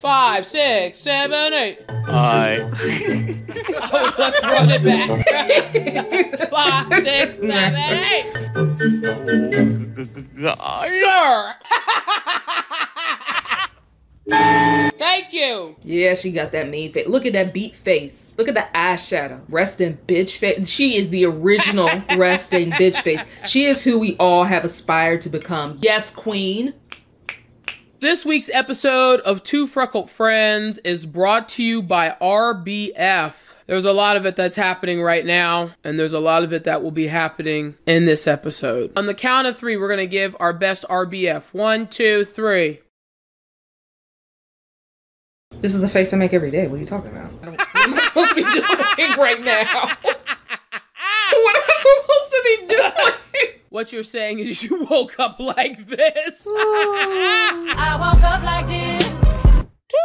Five, six, seven, eight. I. Oh, let's run it back. Five, six, seven, eight. Sir. Thank you. Yeah, she got that mean face. Look at that beat face. Look at the eyeshadow. Resting bitch face. She is the original resting bitch face. She is who we all have aspired to become. Yes, queen. This week's episode of Two Freckled Friends is brought to you by RBF. There's a lot of it that's happening right now, and there's a lot of it that will be happening in this episode. On the count of three, we're going to give our best RBF. One, two, three. This is the face I make every day. What are you talking about? What am I supposed to be doing right now? what am I supposed to be doing? What you're saying is you woke up like this. I woke up like this. Two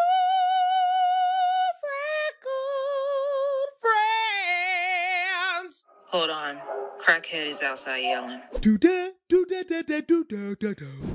freckled friends. Hold on. Crackhead is outside yelling.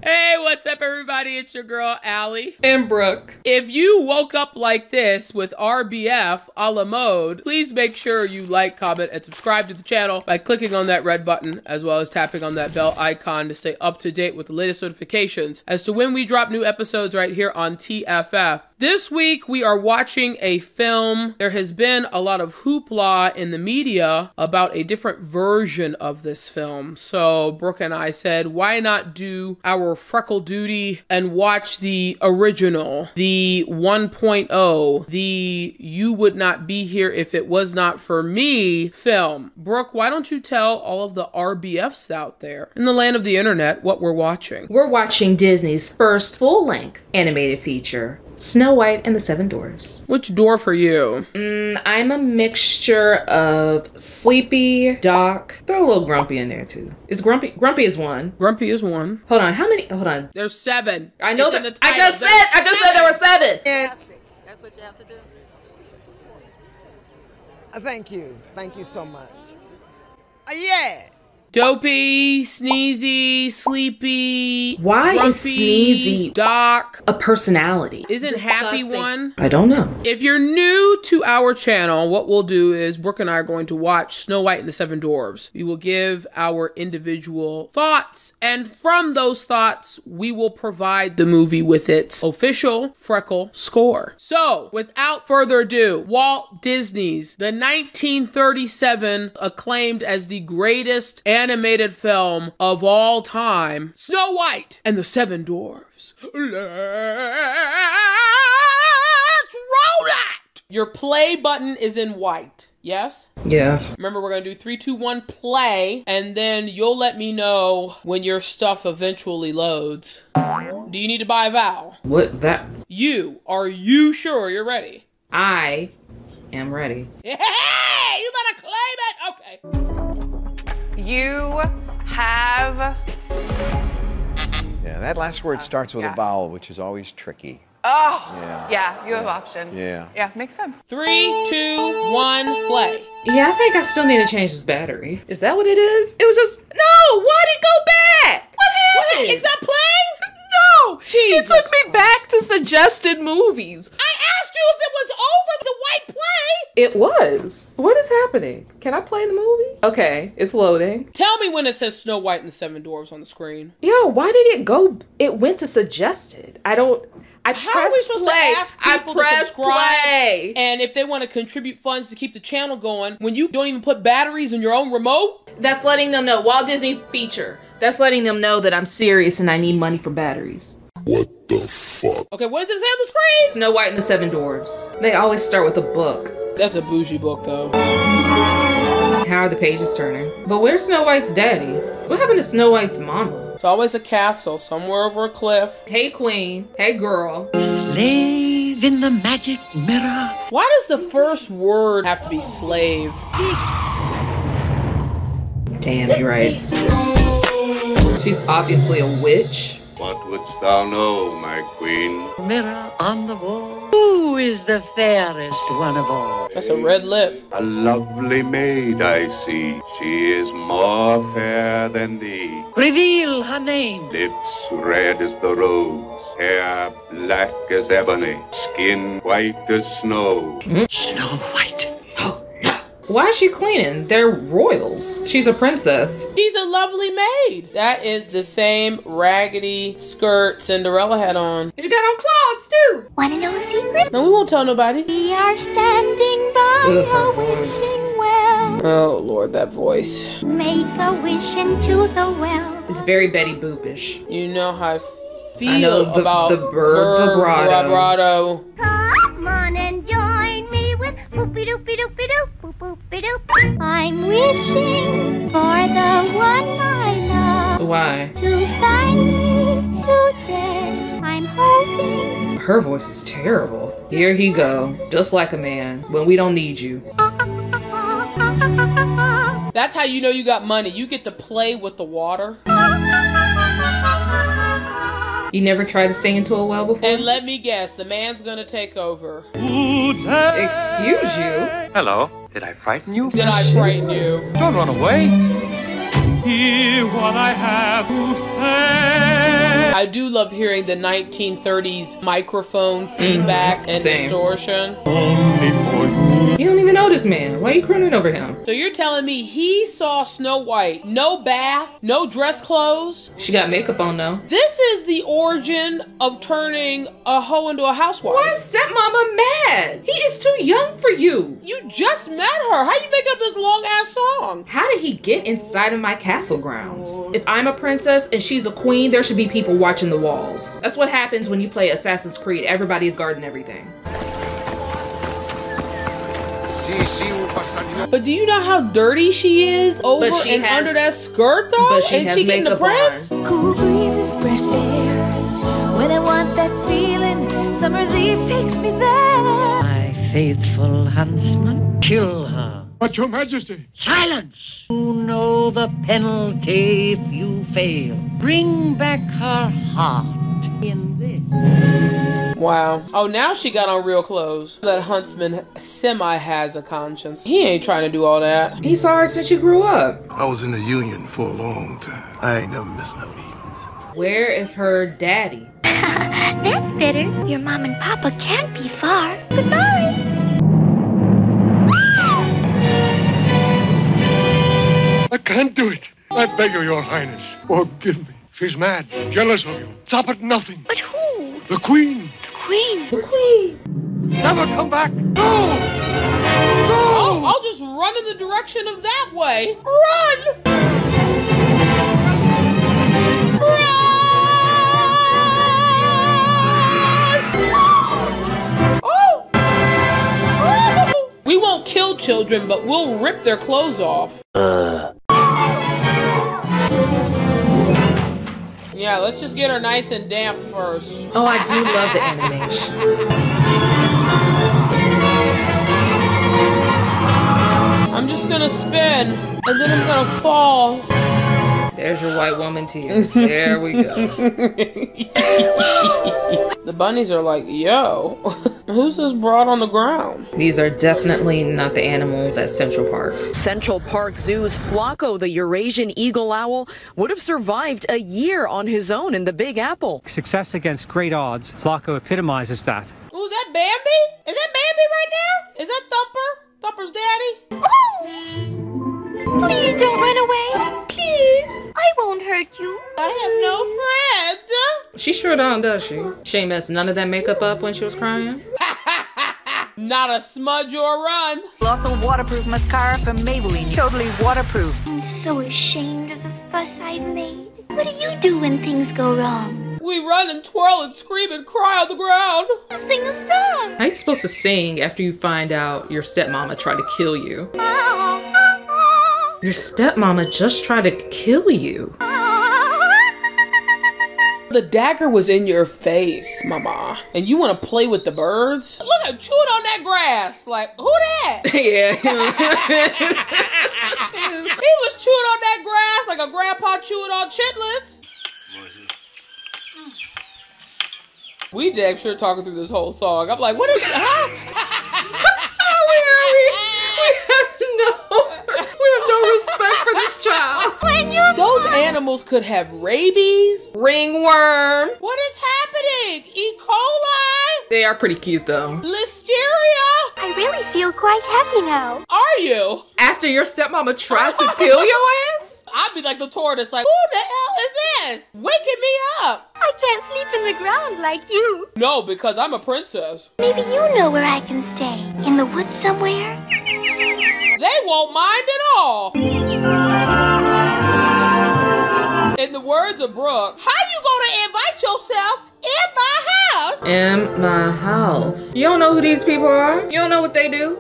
Hey, what's up, everybody? It's your girl, Allie. And Brooke. If you woke up like this with RBF a la mode, please make sure you like, comment, and subscribe to the channel by clicking on that red button, as well as tapping on that bell icon to stay up to date with the latest notifications as to when we drop new episodes right here on TFF. This week, we are watching a film. There has been a lot of hoopla in the media about a different version of this film. So, Brooke and I said, why not do our freckle duty and watch the original, the 1.0, the You Would Not Be Here If It Was Not For Me film? Brooke, why don't you tell all of the RBFs out there in the land of the internet what we're watching? We're watching Disney's first full length animated feature, Snow White and the Seven Dwarfs. Which door for you? Mm, I'm a mixture of sleepy, Doc. Throw a little grumpy in there too. Is grumpy? Grumpy is one. Grumpy is one. Hold on. How many? Hold on. There's seven. I know It's that. the I title. just said. There's I just said there were seven. That's what you have to do. Uh, Thank you. Thank you so much. Uh, yes. Dopey, sneezy, sleepy. Why is grumpy, sneezy- Doc? A personality. Isn't happy one? I don't know. If you're new to our channel, what we'll do is Brooke and I are going to watch Snow White and the Seven Dwarfs. We will give our individual thoughts, and from those thoughts, we will provide the movie with its official Freckle score. So, without further ado, Walt Disney's the 1937 acclaimed as the greatest animated film of all time, Snow White and the Seven Dwarfs. Let's roll it! Your play button is in white. Yes? Yes. Remember, we're gonna do three, two, one, play, and then you'll let me know when your stuff eventually loads. Do you need to buy a vowel? What that? You, are you sure you're ready? I am ready. Hey, you better claim it! Okay. You have. Yeah, that last word starts with Yeah. a vowel, which is always tricky. Oh, Yeah. yeah, you have options. Yeah. Yeah, makes sense. Three, two, one, play. Yeah, I think I still need to change this battery. Is that what it is? It was just no. Why did it go back? What happened? It's not playing? no. Jesus it took me back to suggested movies. I asked you if it was over the white play! It was. What is happening? Can I play the movie? Okay, it's loading. Tell me when it says Snow White and the Seven Dwarfs on the screen. Yo, why did it go? It went to suggested. I don't. I How are we supposed play. to ask people to subscribe play. and if they want to contribute funds to keep the channel going when you don't even put batteries in your own remote? That's letting them know. Walt Disney feature. That's letting them know that I'm serious and I need money for batteries. What the fuck? okay, what does it say on the screen? Snow White and the Seven Dwarfs. They always start with a book. That's a bougie book, though. How are the pages turning? But where's Snow White's daddy? What happened to Snow White's mama? It's always a castle somewhere over a cliff. Hey, queen. Hey, girl. Slave in the magic mirror. Why does the first word have to be slave? Damn, you're right. She's obviously a witch. What wouldst thou know, my queen? Mirror on the wall. Who is the fairest one of all? That's a red lip. A lovely maid I see. She is more fair than thee. Reveal her name. Lips red as the rose. Hair black as ebony, skin white as snow. Snow White. Why is she cleaning? They're royals. She's a princess. She's a lovely maid. That is the same raggedy skirt Cinderella had on. She got on clogs too. Wanna know a secret? No, we won't tell nobody. We are standing by Ugh, her a voice. wishing well. Oh, Lord, that voice. Make a wish into the well. It's very Betty Boopish. You know how I feel I know, the- about the bird vibrato. vibrato. Come on and join I'm wishing for the one I love Why? to find me today. I'm hoping. Her voice is terrible. Here he go, just like a man. When we don't need you. That's how you know you got money. You get to play with the water. You never tried to sing into a well before? And let me guess, the man's gonna take over. Excuse you? Hello. Did I frighten you? Did I frighten you? Don't run away. Hear what I have to say. I do love hearing the 1930s microphone feedback and Same. distortion. Only for you. Don't even know this man. Why are you crooning over him? So you're telling me he saw Snow White, no bath, no dress clothes? She got makeup on though. This is the origin of turning a hoe into a housewife. Why is stepmama mad? He is too young for you. You just met her. How you make up this long ass song? How did he get inside of my castle grounds? If I'm a princess and she's a queen, there should be people watching the walls. That's what happens when you play Assassin's Creed. Everybody's guarding everything. But do you know how dirty she is over But she and has- under that skirt though? but she and has she getting the makeup prince? on. Cool breezes, fresh air. When I want that feeling, summer's eve takes me there. My faithful huntsman, kill her. But your majesty. Silence! You know the penalty if you fail. Bring back her heart in this. Wow. Oh, now she got on real clothes. That huntsman semi has a conscience. He ain't trying to do all that. He saw her since she grew up. I was in the union for a long time. I ain't never missed no meetings. Where is her daddy? That's better. Your mom and papa can't be far. Goodbye. I can't do it. I beg you, your highness. Forgive me. She's mad, jealous of you. Stop at nothing. But who? The queen. The queen. The queen. Never come back. No! Oh, I'll just run in the direction of that way. Run! Run! Oh! Oh! We won't kill children, but we'll rip their clothes off. Uh. Yeah, let's just get her nice and damp first. Oh, I do love the animation. I'm just gonna spin, and then I'm gonna fall. There's your white woman tears. There we go. The bunnies are like, yo, who's this broad on the ground? These are definitely not the animals at Central Park. Central Park Zoo's Flaco, the Eurasian eagle owl, would have survived a year on his own in the Big Apple. Success against great odds. Flaco epitomizes that. Who's that, Bambi? Is that Bambi right now? Is that Thumper? Thumper's daddy? Please don't run away. Please. I won't hurt you. I have no friends. She sure don't, does she? She ain't messed none of that makeup up when she was crying. Not a smudge or a run. Also waterproof mascara from Maybelline. Totally waterproof. I'm so ashamed of the fuss I've made. What do you do when things go wrong? We run and twirl and scream and cry on the ground. Sing a song. How are you supposed to sing after you find out your stepmama tried to kill you? Oh, Your stepmama just tried to kill you. The dagger was in your face, mama. And you want to play with the birds? Look at chewing on that grass. Like, who that? yeah. he was chewing on that grass like a grandpa chewing on chitlins. We damn sure talking through this whole song. I'm like, what is huh? we have no respect for this child. Those animals could have rabies. Ringworm. What is happening? E. coli, They are pretty cute though. listeria. I really feel quite happy now. Are you? After your stepmama tried to kill your ass? I'd be like the tortoise, like, who the hell is this? Waking me up. I can't sleep in the ground like you. No, because I'm a princess. Maybe you know where I can stay. In the woods somewhere? They won't mind at all. In the words of Brooke, how you gonna invite yourself in my house? In my house. You don't know who these people are? You don't know what they do?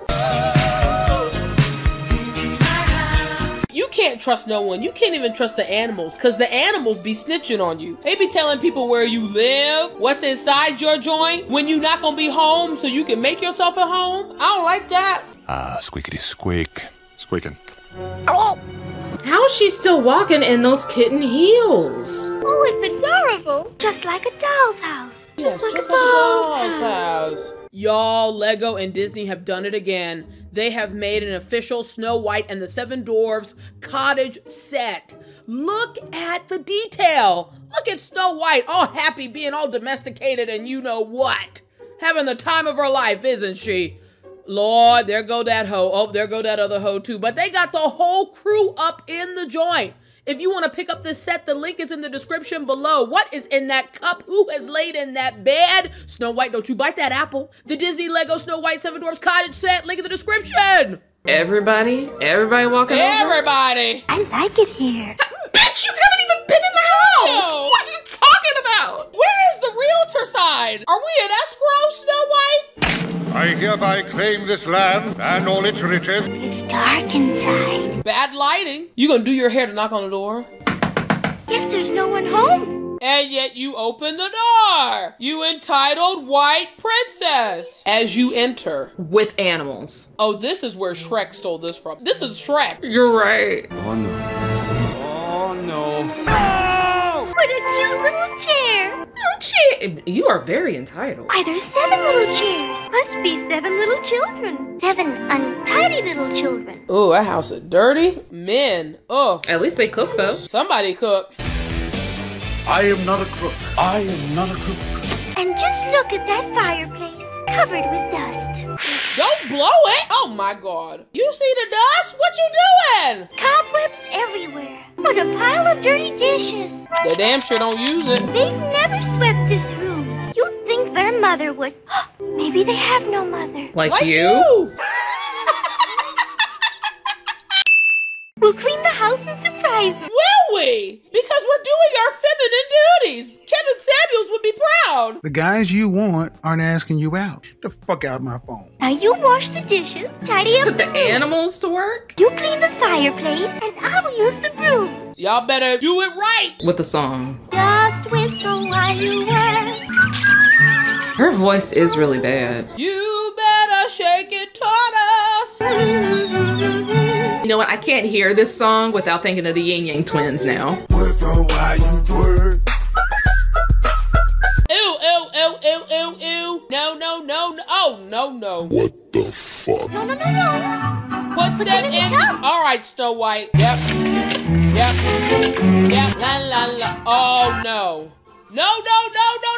You can't trust no one. You can't even trust the animals because the animals be snitching on you. They be telling people where you live, what's inside your joint, when you not gonna be home so you can make yourself at home. I don't like that. Ah, squeakity squeak. Squeaking. How is she still walking in those kitten heels? Oh, it's adorable. Just like a doll's house. Just like Just a doll's house. Y'all, Lego and Disney have done it again. They have made an official Snow White and the Seven Dwarfs cottage set. Look at the detail. Look at Snow White, all happy, being all domesticated and you know what. Having the time of her life, isn't she? Lord, there go that hoe. Oh, there go that other hoe too. But they got the whole crew up in the joint. If you want to pick up this set, the link is in the description below. What is in that cup? Who has laid in that bed? Snow White, don't you bite that apple. The Disney Lego Snow White Seven Dwarfs Cottage set, link in the description. Everybody? Everybody walking over? Everybody. I like it here. Bitch, you haven't even been in the house! No. What are you talking about? Where is the realtor side? Are we in escrow, Snow White? I hereby claim this land and all its riches. It's dark inside. Bad lighting. You gonna do your hair to knock on the door? Guess there's no one home. And yet you open the door. You entitled white princess. As you enter. With animals. Oh, this is where Shrek stole this from. This is Shrek. You're right. Oh no. Oh no. Little chair. You are very entitled. Why, there's seven little chairs. Must be seven little children. Seven untidy little children. Oh, that house is dirty. Men. Oh, At least they cook though. somebody cook. I am not a crook. I am not a crook. And just look at that fireplace covered with dust. Don't blow it. Oh my god. You see the dust? What you doing? Cobwebs everywhere. What a pile of dirty dishes. They damn sure don't use it. They've never swept this room. You'd think their mother would. Maybe they have no mother. Like, Like you? you. We'll clean the house and surprise them. Will we? Because we're doing our feminine duties. Kevin Samuels would be proud. The guys you want aren't asking you out. Get the fuck out of my phone. Now you wash the dishes, tidy up Put the room. animals to work? You clean the fireplace, and I'll use the broom. Y'all better do it right. With the song. Just whistle while you work. Her voice is really bad. You better shake it tortoise. You know what? I can't hear this song without thinking of the Ying Yang twins now. Ew, ew, ew, ew, ew, ew. No, no, no, no. Oh, no, no. What the fuck? No, no, no, no. Put Put them them in in. the. All right, Snow White. Yep. Yep. Yep. La, la, la. Oh, no. No, no, no, no,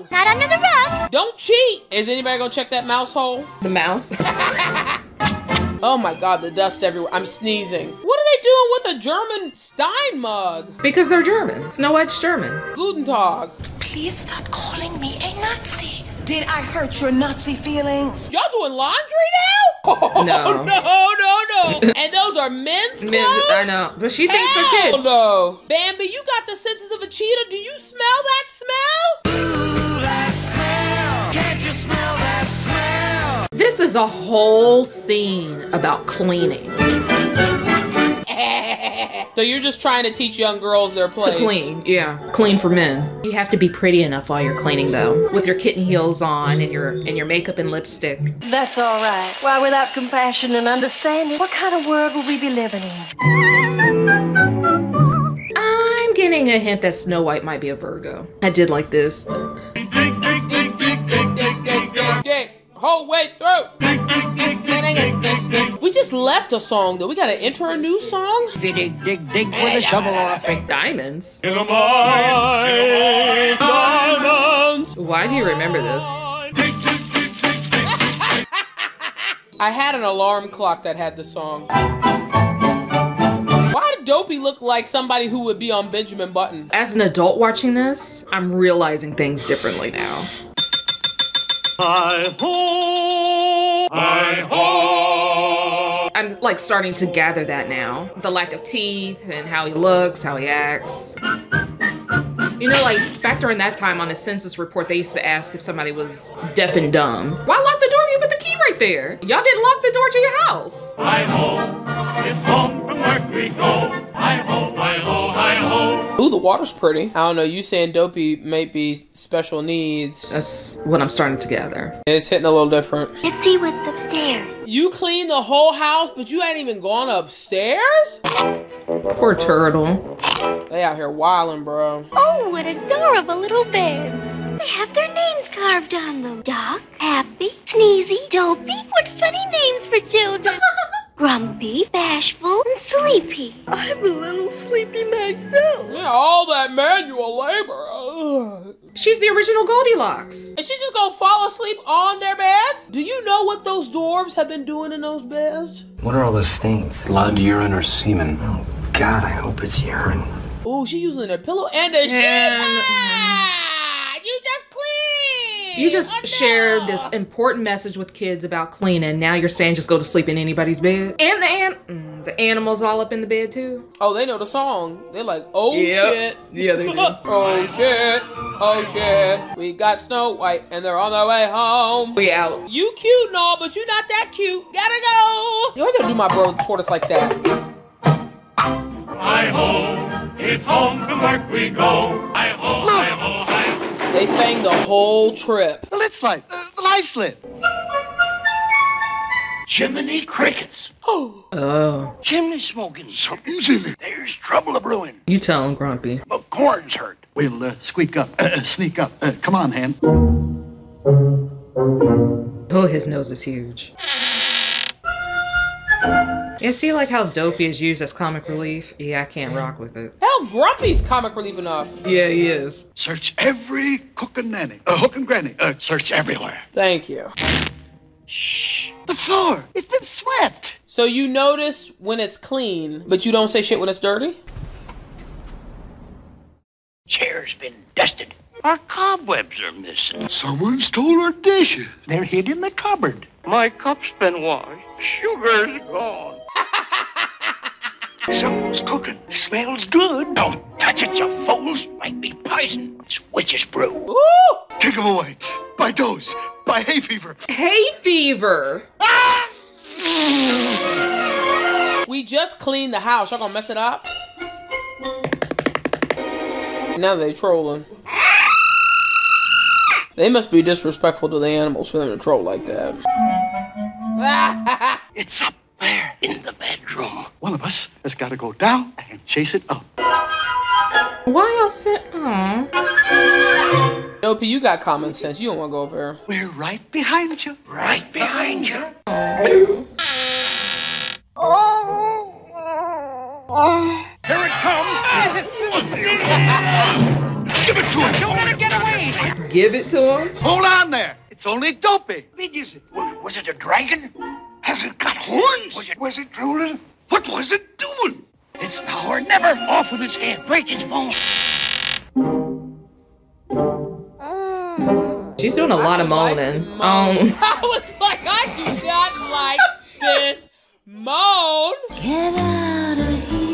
no. Not under the rug. Don't cheat. Is anybody going to check that mouse hole? The mouse. Oh my god, the dust everywhere. I'm sneezing. What are they doing with a German Stein mug? because they're German. Snow White's German. Guten Tag. Please stop calling me a Nazi. Did I hurt your Nazi feelings? Y'all doing laundry now? Oh, No. no, no, no. and those are men's clothes? Men, I know. But she thinks Hell they're kids. no. Bambi, you got the senses of a cheetah. Do you smell that smell? This is a whole scene about cleaning. so you're just trying to teach young girls their place. To clean, yeah. Clean for men. You have to be pretty enough while you're cleaning though. With your kitten heels on and your and your makeup and lipstick. That's all right. Why, without compassion and understanding, what kind of world will we be living in? I'm getting a hint that Snow White might be a Virgo. I did like this. Whole way through. We just left a song though. We gotta enter a new song. Dig, dig, dig with a shovel or a pick. Diamonds. In a mine, diamonds. Why do you remember this? I had an alarm clock that had the song. Why did Dopey look like somebody who would be on Benjamin Button? As an adult watching this, I'm realizing things differently now. Hi ho, hi ho. I'm like starting to gather that now. The lack of teeth and how he looks, how he acts. You know, like back during that time on a census report, they used to ask if somebody was deaf and dumb. Why lock the door if you put the key right there? Y'all didn't lock the door to your house. Hi ho, it's home from work we go. Hi ho, hi ho, hi ho. Ooh, the water's pretty. I don't know. You saying Dopey may be special needs. That's what I'm starting to gather. It's hitting a little different. Let's see what's upstairs. You cleaned the whole house, but you ain't even gone upstairs? Poor turtle. They out here wilding, bro. Oh, what adorable little bears. They have their names carved on them. Doc, Happy, Sneezy, Dopey. What funny names for children. Grumpy, Bashful, and Sleepy. I'm a little sleepy myself. Yeah, all that manual labor. Ugh. She's the original Goldilocks. Is she just gonna fall asleep on their beds? Do you know what those dwarves have been doing in those beds? What are all those stains? Blood, urine, or semen? Oh, God, I hope it's urine. Ooh, she using a pillow and a And- sheets. Ah, you just clean. You just shared this important message with kids about cleaning. Now you're saying just go to sleep in anybody's bed, and the an- mm, the animals all up in the bed too. Oh, they know the song. They're like, oh Yep. shit. Yeah, they do. oh shit. Oh shit. We got Snow White and they're on their way home. We out. You cute and all, but you not that cute. Gotta go. You ain't gonna do my bro tortoise like that. Hi ho, it's home from work we go. Hi ho, hi ho, hi ho. They sang the whole trip. The lid slide. Uh, the light slid. Jiminy crickets. Oh, Chimney smoking. Something's in it. There's trouble a brewing. you tell him, Grumpy. The corn's hurt. We'll uh, squeak up. Uh, sneak up. Uh, come on, hand. Oh, his nose is huge. Yeah, see, like how Dopey is used as comic relief. Yeah, I can't rock with it. Hell, Grumpy's comic relief enough. Yeah, he is. Search every cook and nanny. Uh, hook and granny. Uh, search everywhere. Thank you. Shh. The floor. It's been swept. So you notice when it's clean, but you don't say shit when it's dirty? Chair's been dusted. Our cobwebs are missing. Someone stole our dishes. They're hid in the cupboard. My cup's been washed. Sugar's gone. Someone's cooking. Smells good. Don't touch it, you fools. Might be poison. It's witch's brew. Ooh! Take 'em away. By dose. By hay fever. Hay fever. Ah! We just cleaned the house. Y'all gonna mess it up? Now they trolling. They must be disrespectful to the animals for them to troll like that. It's up there in the bedroom. One of us has got to go down and chase it up. Why y'all sit? Aw. Dopey, you got common sense. You don't wanna go over there. We're right behind you. Right behind you. Give it to him. Hold on there. It's only Dopey. Big is it? Was, was it a dragon? Has it got horns? Was it was it drooling? What was it doing? It's now or never. Off with his head. Break his bones. She's doing a lot of moaning. Um, I was like, I do not like this moan. Get out of It's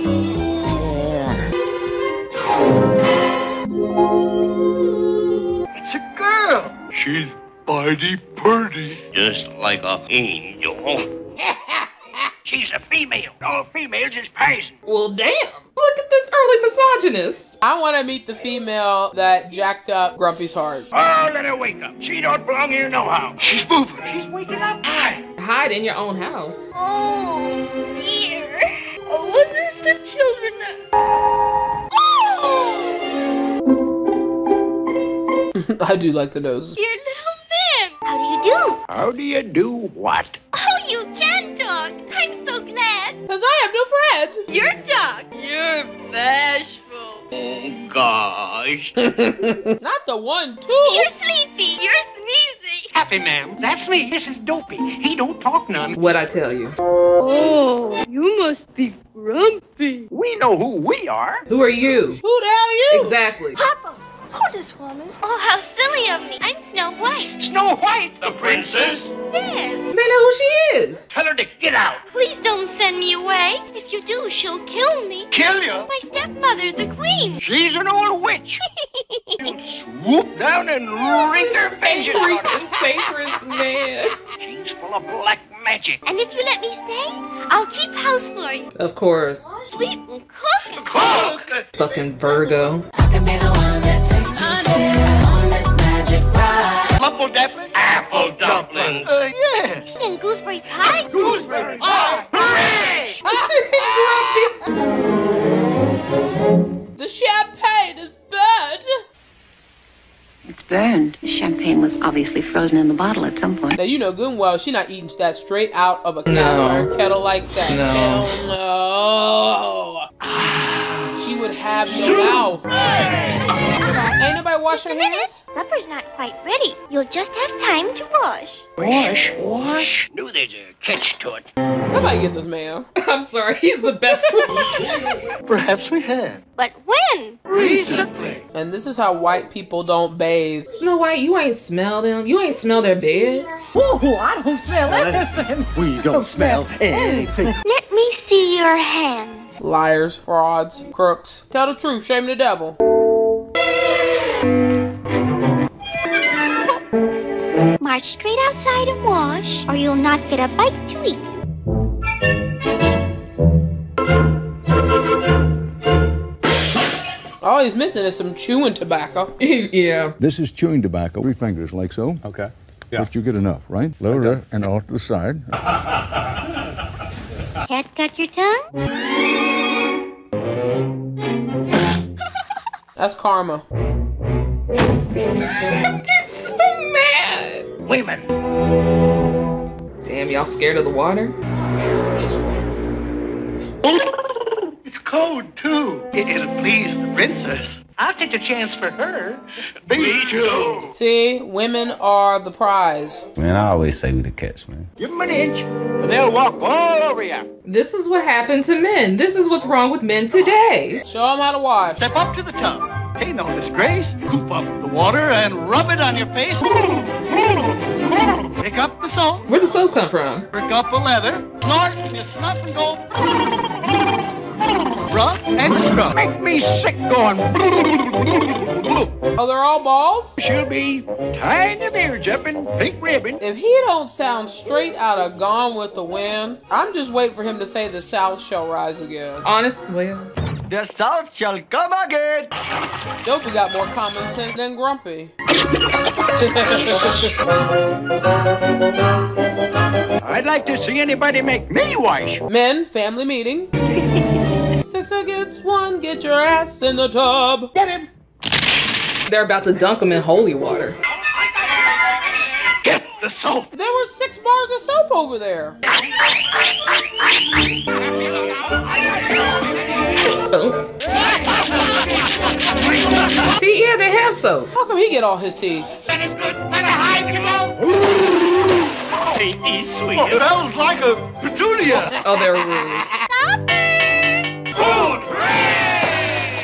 She's mighty purty. Just like a angel. She's a female. All females is poison. well, damn. Look at this early misogynist. I want to meet the female that jacked up Grumpy's heart. Oh, let her wake up. She don't belong here no how. She's moving. She's waking up. Hi. Hide in your own house. Oh, dear. I wonder if the children. Oh, I do like the noses. dear little man. How do you do? How do you do what? Oh, you can talk. I'm so glad. Because I have no friends. You're Doc. You're bashful. Oh, gosh. Not the one, too. You're sleepy. You're sneezy. Happy, ma'am. That's me. This is Dopey. He don't talk none. What I tell you? Oh, you must be grumpy. We know who we are. Who are you? Who the hell are you? Exactly. Papa, who's this woman? Oh, how silly of me. I'm Snow White. Snow White, the princess. Yes. They know who she is. Tell her to get out. Please don't send me away. If you do, she'll kill me. Kill you? My stepmother, the queen. She's an old witch. She'll swoop down and wreak her vengeance on you. Dangerous man. She's full of black magic. And if you let me stay, I'll keep house for you. Of course. Sweet and cook. Cook! Fucking Virgo. Apple dumpling? Apple dumpling. Uh, yes. And gooseberry pie. Gooseberry. Hooray! The champagne is burnt. It's burned. The champagne was obviously frozen in the bottle at some point. Now you know good and well she not eating that straight out of a cast No. iron kettle like that. No. Hell no. She would have no mouth. Uh-huh. Ain't nobody wash her hands? Supper's not quite ready. You'll just have time to wash. Wash, wash. Knew there's a catch to it. Somebody get this man. I'm sorry, he's the best one. Perhaps we have. But when? Recently. And this is how white people don't bathe. Snow White, you ain't smell them. You ain't smell their beds. Oh, I don't smell anything. We don't smell anything. Let me see your hands. Liars, frauds, crooks. Tell the truth, shame the devil. March straight outside and wash, or you'll not get a bite to eat. All he's missing is some chewing tobacco. yeah. This is chewing tobacco. Three fingers, like so. Okay. But you get enough, right? Lower there and off to the side. Cat got your tongue? That's karma. he's so mad. Women. Damn, y'all scared of the water? It's cold, too. It- It'll please the princess. I'll take a chance for her. Me too. See, women are the prize. Man, I always say we the catch, man. Give them an inch, and they'll walk all over you. This is what happened to men. This is what's wrong with men today. Show them how to wash. Step up to the tub. Ain't no disgrace. Scoop up the water and rub it on your face. Pick up the soap. Where'd the soap come from? Pick up the leather. Snort and you snuff and go. Rub and scrub. Make me sick going. Oh, they're all bald? She'll be tying the beards up in pink ribbon. If he don't sound straight out of Gone with the Wind, I'm just waiting for him to say the South shall rise again. Honest, well. The South shall come again. Dopey got more common sense than Grumpy. I'd like to see anybody make me wash. Men, family meeting. Six against one, get your ass in the tub. Get him. They're about to dunk him in holy water. Get the soap. There were six bars of soap over there. Oh. See, yeah, they have soap. How come he get all his teeth? Ain't he sweet? Oh, smells like a petunia. Oh, they're rude.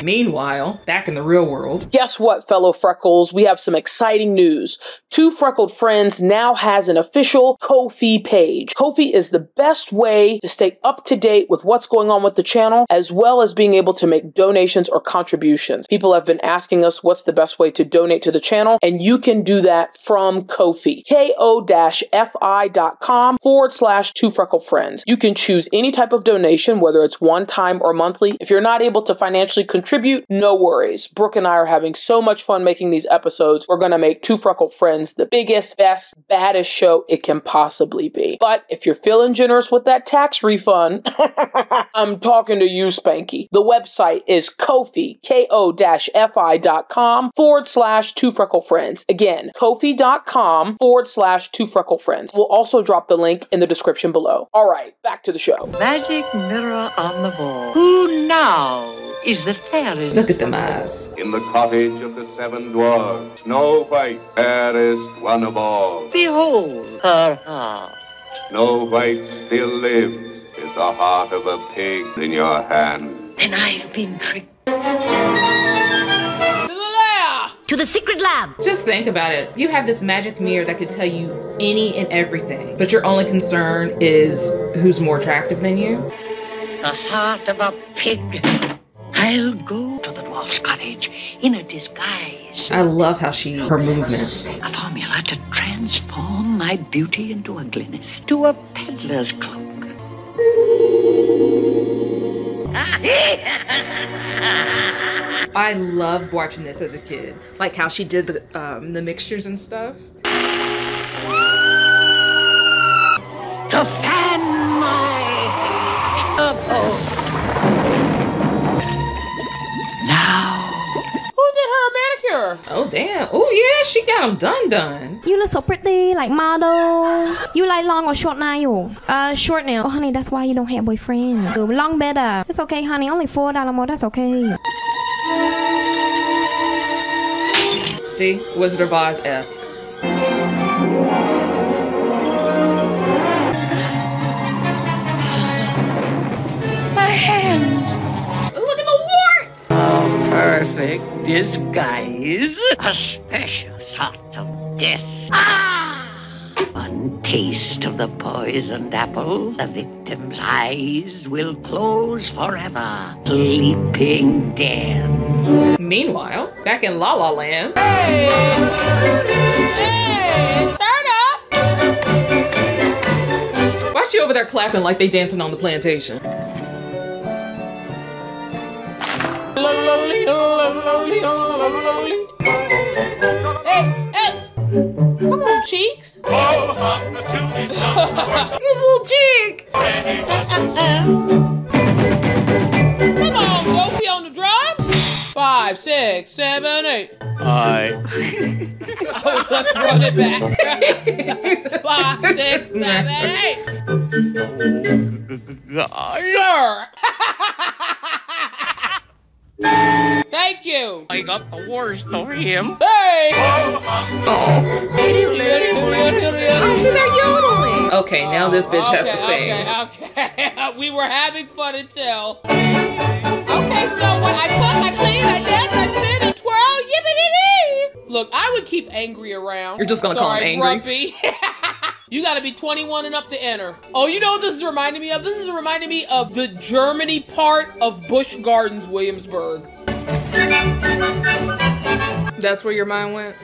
Meanwhile, back in the real world, Guess what, fellow Freckles? We have some exciting news. Two Freckled Friends now has an official Ko-fi page. Ko-fi is the best way to stay up to date with what's going on with the channel, as well as being able to make donations or contributions. People have been asking us what's the best way to donate to the channel, and you can do that from Ko-fi. Ko-fi.com forward slash Two Freckled Friends. You can choose any type of donation, whether it's one time or monthly. If you're not able to financially contribute, contribute, no worries. Brooke and I are having so much fun making these episodes. We're going to make Two Freckle Friends the biggest, best, baddest show it can possibly be. But if you're feeling generous with that tax refund, I'm talking to you, Spanky. The website is Ko-fi, K-O-F-I dot com forward slash Two Freckle Friends. Again, Ko-fi.com forward slash Two Freckle Friends. We'll also drop the link in the description below. All right, back to the show. Magic mirror on the wall. Who now is the fairest? Look at them eyes. In the cottage of the seven dwarfs, Snow White, fairest one of all. Behold her heart. Snow White still lives. Is the heart of a pig in your hand. And I've been tricked. To the secret lab. Just think about it. You have this magic mirror that could tell you any and everything, but your only concern is who's more attractive than you. The heart of a pig. I'll go to the dwarf's cottage in a disguise. I love how she her movement. A formula to transform my beauty into ugliness, to a peddler's cloak. I loved watching this as a kid, like how she did the um, the mixtures and stuff. To fan my trouble. Now. Who did her manicure? Oh damn! Oh yeah, she got them done done. You look so pretty, like model. You like long or short nail? Uh, short nail. Oh, honey, that's why you don't have boyfriend. Long better. It's okay, honey. Only four dollar more. That's okay. See, Wizard of Oz esque. Perfect disguise. A special sort of death. Ah! One taste of the poisoned apple, the victim's eyes will close forever, sleeping dead. Meanwhile, back in La La Land. Hey! Hey! Turn up! Why is she over there clapping like they dancing on the plantation? Hey, hey! Come on, cheeks. this little cheek. Come on, Dopey on the drums. Five, six, seven, eight. Alright. Oh, let's run it back. Five, six, seven, eight. Sir. You. I got the worst of him. Hey. Oh, see, they're yodeling. Okay, now this bitch has to sing. Okay, okay. we were having fun until. Okay, Snow White, I cook, I clean, I dance, I spin and twirl, yippity dee. Look, I would keep angry around. You're just gonna call him angry? Grumpy. You gotta be 21 and up to enter. Oh, you know what this is reminding me of? This is reminding me of the Germany part of Busch Gardens, Williamsburg. That's where your mind went?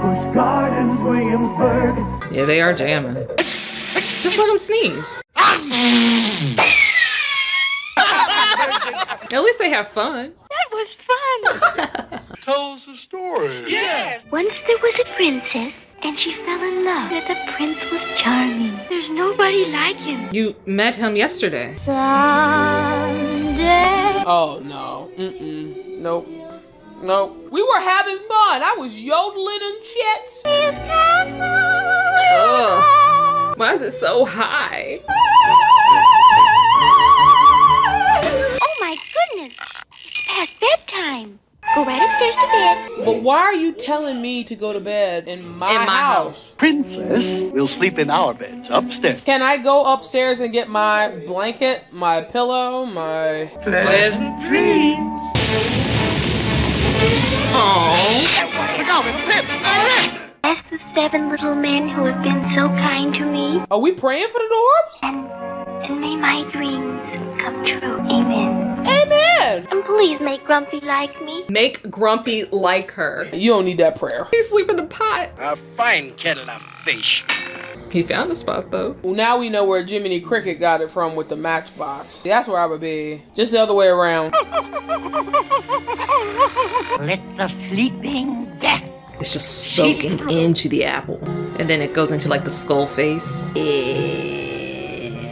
Busch Gardens, Williamsburg. Yeah, they are jamming. Just let them sneeze. At least they have fun. That was fun. Tell us a story. Yes. Once there was a princess, and she fell in love. That the prince was charming. There's nobody like him. You met him yesterday. Someday. Oh no. Mm-mm. Nope. Nope. We were having fun. I was yodeling and shit. Ugh. Why is it so high? Oh my goodness. It's past bedtime. Go right upstairs to bed. But why are you telling me to go to bed in my, In my house? Princess we'll sleep in our beds upstairs. Can I go upstairs and get my blanket, my pillow, my Pleasant dreams. Aww. Look out, it's Pip! Ask the seven little men who have been so kind to me, Are we praying for the dwarves? and, and may my dreams come true. Amen. Amen. Again. And please make Grumpy like me. Make Grumpy like her. You don't need that prayer. He's sleeping in the pot. A fine kettle of fish. He found a spot though. Well, now we know where Jiminy Cricket got it from with the matchbox. That's where I would be. Just the other way around. Let the sleeping death. It's just soaking into the apple. And then it goes into like the skull face.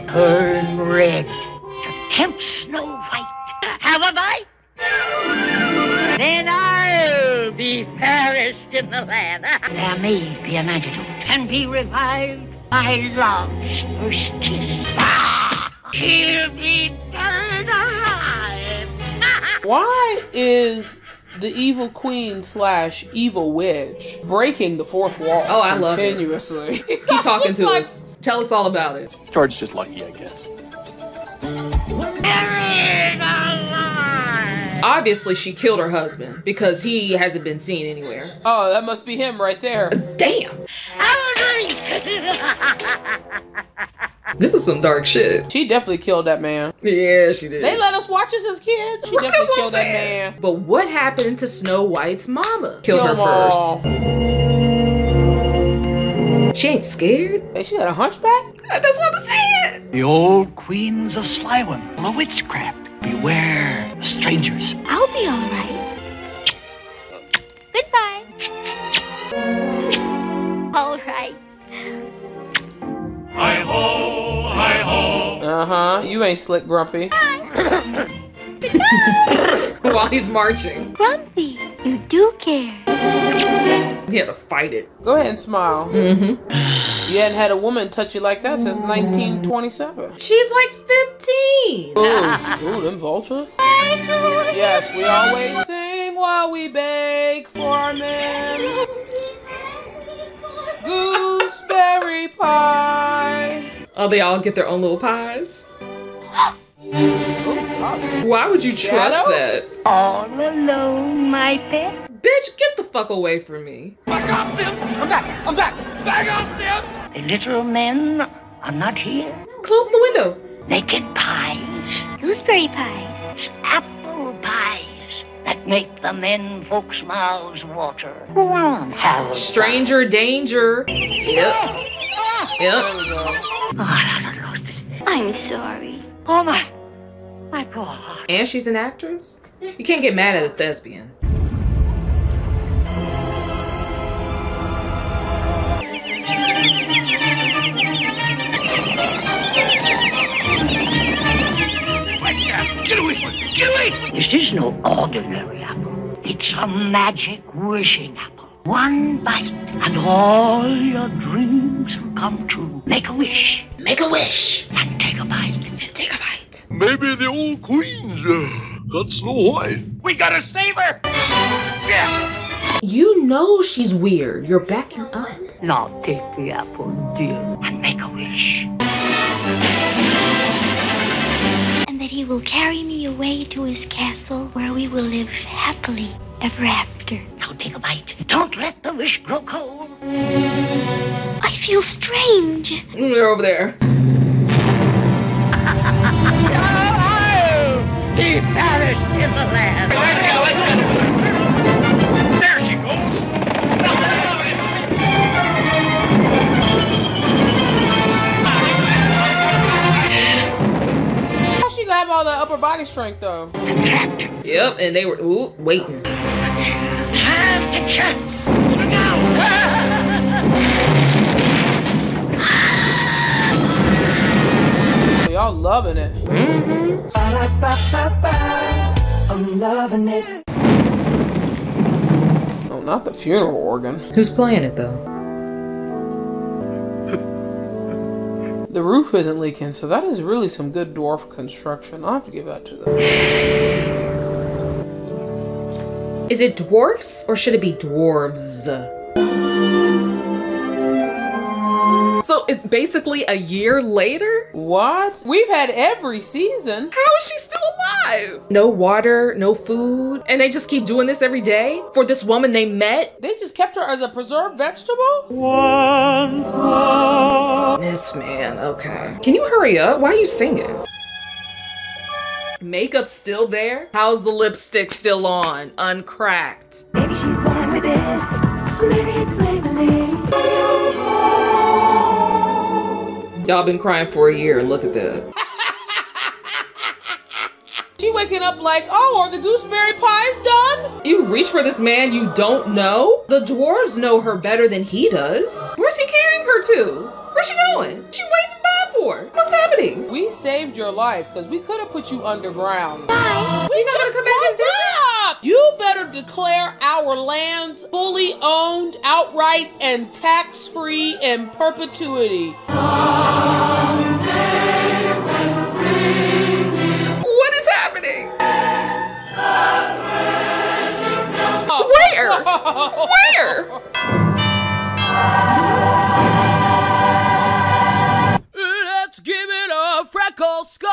Turn red to tempt Snow White. Have a bite? Then I'll be fairest in the land. there may be an antidote and be revived by love's first kiss. Ah, she'll be buried alive. Why is the evil queen slash evil witch breaking the fourth wall Oh, I love it. continuously? Keep talking to us. Tell us all about it. George's just lucky, I guess. Buried alive. Obviously, she killed her husband because he hasn't been seen anywhere. Oh, that must be him right there. Damn. I'll drink. This is some dark shit. She definitely killed that man. Yeah, she did. They let us watch this as kids. She That's definitely killed that man. But what happened to Snow White's mama? Killed Kill her them all. first. She ain't scared? Hey, she got a hunchback? That's what I'm saying. The old queen's a sly one, full of witchcraft. Beware of strangers. I'll be all right. Goodbye. All right. Hi ho, hi ho. Uh huh. You ain't slick, Grumpy. While he's marching. Grumpy, you do care. He had to fight it. Go ahead and smile. Mm-hmm. You hadn't had a woman touch you like that since 1927. She's like 15. Ooh, ooh, them vultures. Yes, we always sing while we bake for our men. Gooseberry pie. Oh, they all get their own little pies? Oh, God. Why would you trust that? All alone, my pet. Bitch, get the fuck away from me. Back off, Sims! I'm back! I'm back! Back off, Sims! The little men are not here. Close the window. Naked pies, Gooseberry pies. apple pies that make the men folks' mouths water. Go on, have a Stranger danger. Yep. There Yep. we go. Oh, I'm sorry. oh my, my poor heart. And she's an actress? You can't get mad at a thespian. Get away! Get away! This is no ordinary apple. It's a magic wishing apple. One bite, and all your dreams will come true. Make a wish, Make a wish. and take a bite. And take a bite. Maybe the old queen's uh, got Snow White. We gotta save her! Yeah! You know she's weird. You're backing up. Now take the apple, dear, and make a wish. And that he will carry me away to his castle where we will live happily ever after. Now take a bite. Don't let the wish grow cold. I feel strange. They're over there. He perished in the land. There How she got all that upper body strength though? Yep, and they were ooh, waiting. Time to check. Y'all loving it. I'm loving it. Oh, not the funeral organ. Who's playing it though? The roof isn't leaking, so that is really some good dwarf construction. I'll have to give that to them. Is it dwarfs or should it be dwarves? So it's basically a year later? What? We've had every season. How is she still alive? No water, no food, and they just keep doing this every day for this woman they met? They just kept her as a preserved vegetable? This man, okay. Can you hurry up? Why are you singing? Makeup still there? How's the lipstick still on? Uncracked. Maybe she's born with it. Maybe Y'all been crying for a year and look at that. She waking up like, oh, are the gooseberry pies done? You reach for this man you don't know? The dwarves know her better than he does. Where's he carrying her to? Where's she going? She waving bye for? What's happening? We saved your life because we could have put you underground. Bye. We You're not just gonna come back and visit? Up. You better declare our lands fully owned, outright, and tax-free in perpetuity. What is happening? Where? Where? Let's give it a freckle score.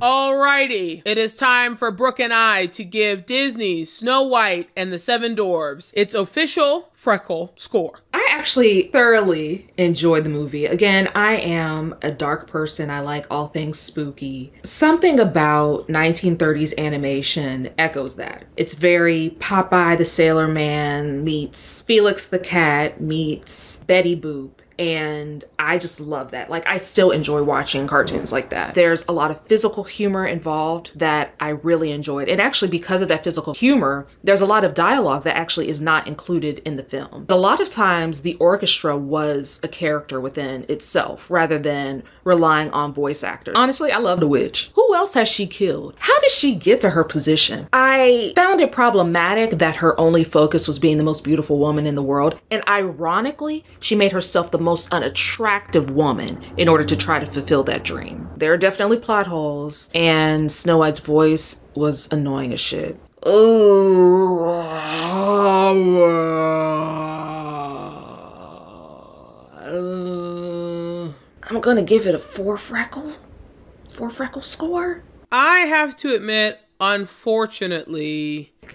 Alrighty, it is time for Brooke and I to give Disney's Snow White and the Seven Dwarfs its official freckle score. I actually thoroughly enjoyed the movie. Again, I am a dark person. I like all things spooky. Something about 1930s animation echoes that. It's very Popeye the Sailor Man meets Felix the Cat meets Betty Boop. And I just love that. Like, I still enjoy watching cartoons like that. There's a lot of physical humor involved that I really enjoyed. And actually, because of that physical humor, there's a lot of dialogue that actually is not included in the film. But A lot of times, the orchestra was a character within itself rather than relying on voice actors. Honestly, I love The Witch. Who else has she killed? How did she get to her position? I found it problematic that her only focus was being the most beautiful woman in the world. And ironically, she made herself the most unattractive woman in order to try to fulfill that dream. There are definitely plot holes, and Snow White's voice was annoying as shit. Oh. I'm gonna give it a four freckle. Four freckle score. I have to admit, unfortunately,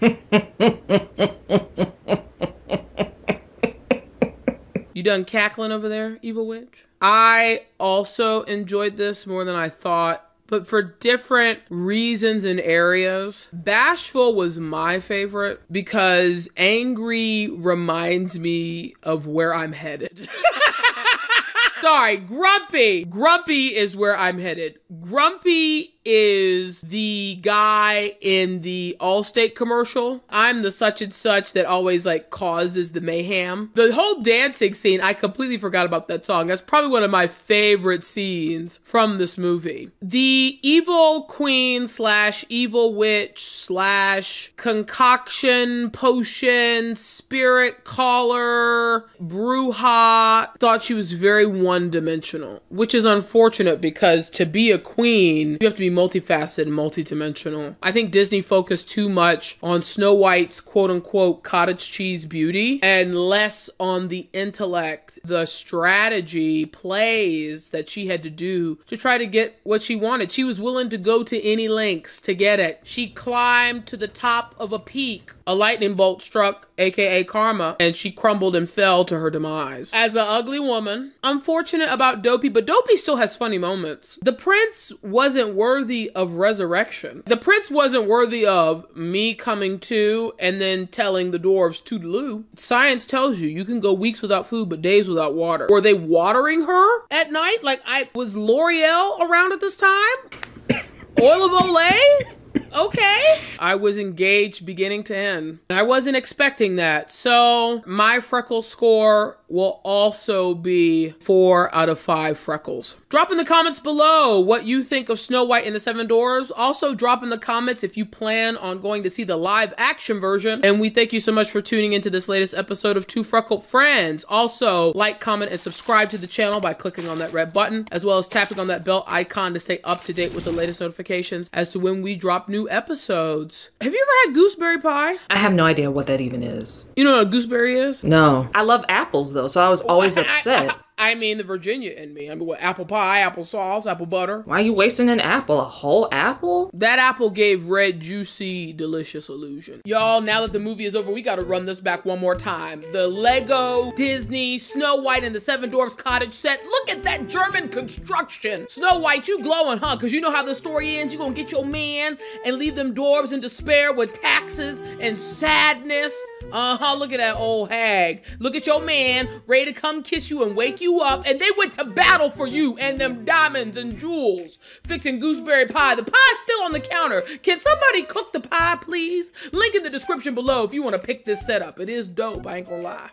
you done cackling over there, Evil Witch? I also enjoyed this more than I thought, but for different reasons and areas. Bashful was my favorite because angry reminds me of where I'm headed. Sorry, grumpy. Grumpy is where I'm headed. Grumpy is the guy in the Allstate commercial. I'm the such and such that always like causes the mayhem. The whole dancing scene, I completely forgot about that song. That's probably one of my favorite scenes from this movie. The evil queen slash evil witch slash concoction potion spirit caller bruja thought she was very one dimensional, which is unfortunate because to be a queen, you have to be multifaceted and multidimensional. I think Disney focused too much on Snow White's quote unquote cottage cheese beauty and less on the intellect, the strategy, plays that she had to do to try to get what she wanted. She was willing to go to any lengths to get it. She climbed to the top of a peak. A lightning bolt struck, aka Karma, and she crumbled and fell to her demise. As an ugly woman, unfortunate about Dopey, but Dopey still has funny moments. The prince wasn't worthy of resurrection. The prince wasn't worthy of me coming to and then telling the dwarves toodaloo. Science tells you you can go weeks without food, but days without water. Were they watering her at night? Like I was L'Oreal around at this time? Oil of Olay? Okay. I was engaged beginning to end. I wasn't expecting that. So my freckle score will also be four out of five freckles. Drop in the comments below what you think of Snow White and the Seven Dwarfs. Also, drop in the comments if you plan on going to see the live action version. And we thank you so much for tuning into this latest episode of Two Freckled Friends. Also, like, comment, and subscribe to the channel by clicking on that red button, as well as tapping on that bell icon to stay up to date with the latest notifications as to when we drop new episodes. Have you ever had gooseberry pie? I have no idea what that even is. You know what a gooseberry is? No. I love apples though, so I was always upset. I, mean the Virginia in me. I mean, what, apple pie, apple sauce, apple butter. Why are you wasting an apple? A whole apple? That apple gave red, juicy, delicious illusion. Y'all, now that the movie is over, we gotta run this back one more time. The Lego, Disney, Snow White, and the Seven Dwarfs cottage set. Look at that German construction. Snow White, you glowing, huh? Cause you know how the story ends. You gonna get your man and leave them dwarves in despair with taxes and sadness. Uh-huh, look at that old hag. Look at your man, ready to come kiss you and wake you up, and they went to battle for you and them diamonds and jewels. Fixing gooseberry pie. The pie's still on the counter. Can somebody cook the pie, please? Link in the description below if you want to pick this setup. It is dope, I ain't gonna lie.